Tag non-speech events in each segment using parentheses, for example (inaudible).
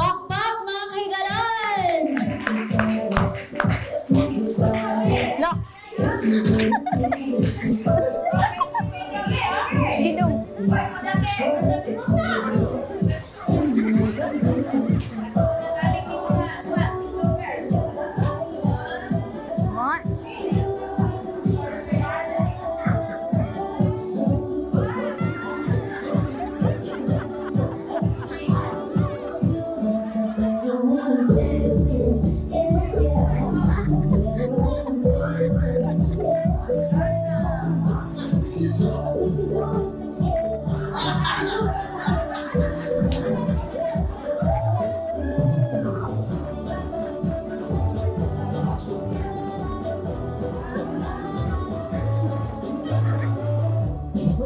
Pakpak mga kahigalan! No! (laughs) Ginom.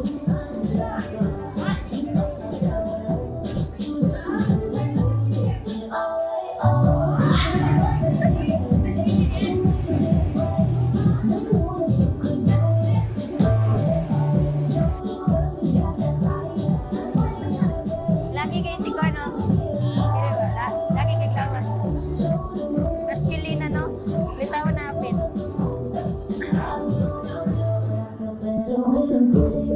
Obrigado.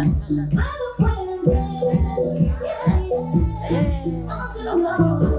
I'm investment. That's